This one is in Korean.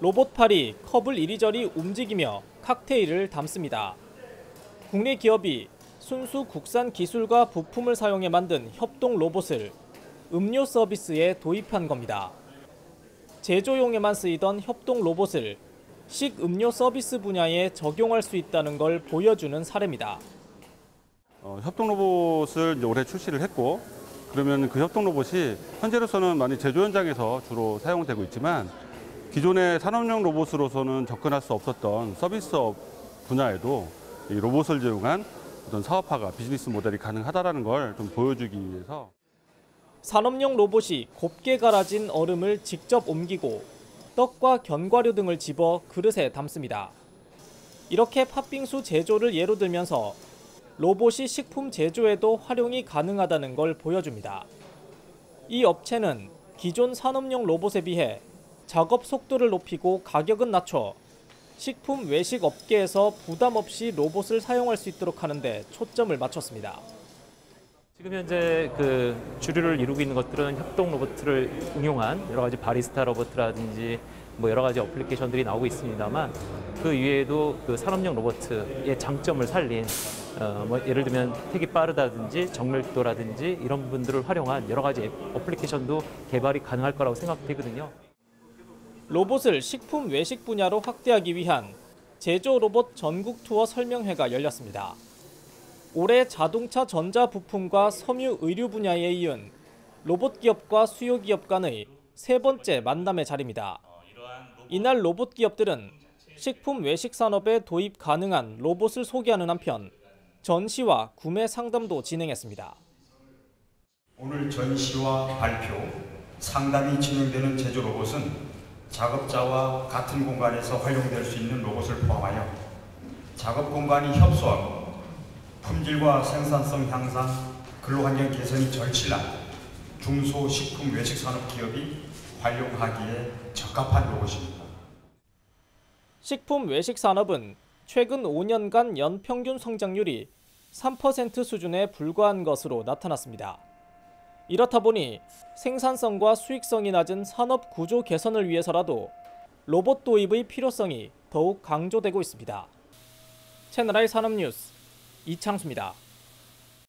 로봇팔이 컵을 이리저리 움직이며 칵테일을 담습니다. 국내 기업이 순수 국산 기술과 부품을 사용해 만든 협동 로봇을 음료 서비스에 도입한 겁니다. 제조용에만 쓰이던 협동 로봇을 식음료 서비스 분야에 적용할 수 있다는 걸 보여주는 사례입니다. 어, 협동 로봇을 올해 출시를 했고 그러면 그 협동 로봇이 현재로서는 많이 제조 현장에서 주로 사용되고 있지만 기존의 산업용 로봇으로서는 접근할 수 없었던 서비스업 분야에도 이 로봇을 이용한 어떤 사업화가 비즈니스 모델이 가능하다라는 걸 좀 보여주기 위해서 산업용 로봇이 곱게 갈아진 얼음을 직접 옮기고 떡과 견과류 등을 집어 그릇에 담습니다. 이렇게 팥빙수 제조를 예로 들면서 로봇이 식품 제조에도 활용이 가능하다는 걸 보여줍니다. 이 업체는 기존 산업용 로봇에 비해 작업 속도를 높이고 가격은 낮춰 식품 외식 업계에서 부담 없이 로봇을 사용할 수 있도록 하는데 초점을 맞췄습니다. 지금 현재 그 주류를 이루고 있는 것들은 협동 로봇을 응용한 여러 가지 바리스타 로봇이라든지 뭐 여러 가지 어플리케이션들이 나오고 있습니다만 그 이외에도 그 산업용 로봇의 장점을 살린 어, 뭐 예를 들면 택이 빠르다든지 정밀도라든지 이런 부분들을 활용한 여러 가지 어플리케이션도 개발이 가능할 거라고 생각되거든요. 로봇을 식품 외식 분야로 확대하기 위한 제조 로봇 전국 투어 설명회가 열렸습니다. 올해 자동차 전자 부품과 섬유 의류 분야에 이은 로봇 기업과 수요 기업 간의 세 번째 만남의 자리입니다. 이날 로봇 기업들은 식품 외식 산업에 도입 가능한 로봇을 소개하는 한편 전시와 구매 상담도 진행했습니다. 오늘 전시와 발표, 상담이 진행되는 제조 로봇은 작업자와 같은 공간에서 활용될 수 있는 로봇을 포함하여 작업 공간이 협소하고 품질과 생산성 향상, 근로환경 개선이 절실한 중소식품 외식 산업 기업이 활용하기에 적합한 로봇입니다. 식품 외식 산업은 최근 5년간 연평균 성장률이 3% 수준에 불과한 것으로 나타났습니다. 이렇다 보니 생산성과 수익성이 낮은 산업 구조 개선을 위해서라도 로봇 도입의 필요성이 더욱 강조되고 있습니다. 채널I 산업뉴스 이창수입니다.